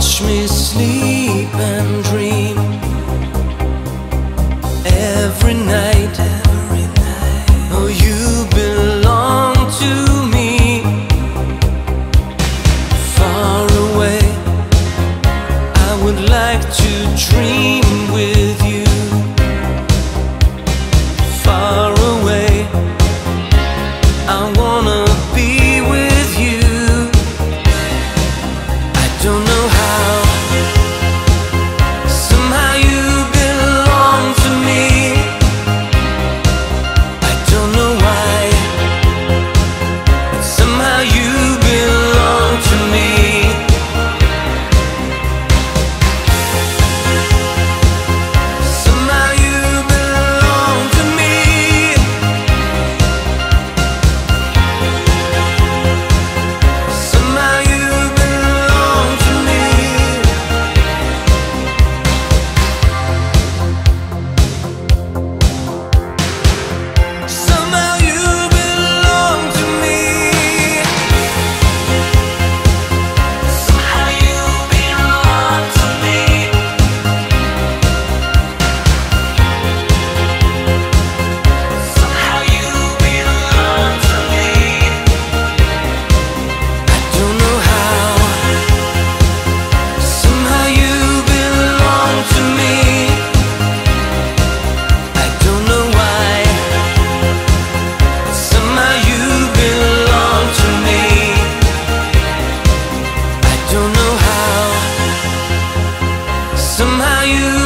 watch me sleep and dream. Every night. Somehow you